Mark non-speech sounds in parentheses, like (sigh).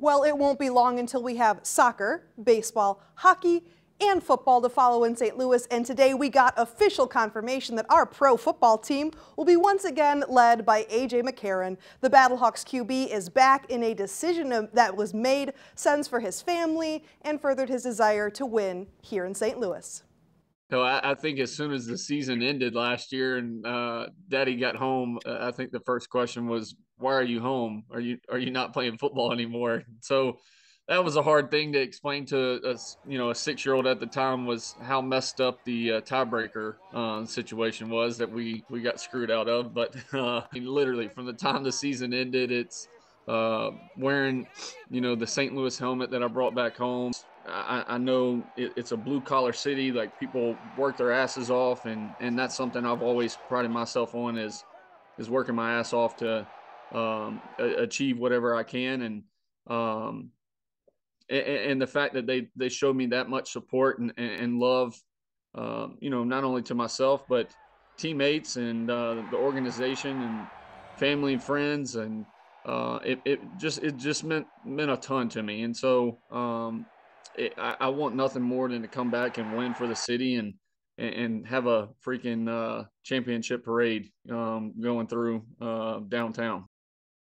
Well, it won't be long until we have soccer, baseball, hockey, and football to follow in St. Louis. And today we got official confirmation that our pro football team will be once again led by A.J. McCarron. The Battlehawks QB is back in a decision that was made sense for his family and furthered his desire to win here in St. Louis. So I, I, think as soon as the season ended last year and uh, Daddy got home, uh, I think the first question was, "Why are you home? Are you are you not playing football anymore?" (laughs) So that was a hard thing to explain to a you know a six year old at the time was how messed up the uh, tiebreaker uh, situation was that we we got screwed out of. But (laughs) uh, literally from the time the season ended, it's uh, wearing you know the St. Louis helmet that I brought back home. I, I know it, it's a blue collar city. Like people work their asses off, and and that's something I've always prided myself on is is working my ass off to um, achieve whatever I can, and um, and, and, the fact that they they showed me that much support and and love, um, you know, not only to myself but teammates and uh, the organization and family and friends and uh, it, it just it just meant meant a ton to me and so um, it, I, I, want nothing more than to come back and win for the city and and, have a freaking uh, championship parade um, going through uh, downtown.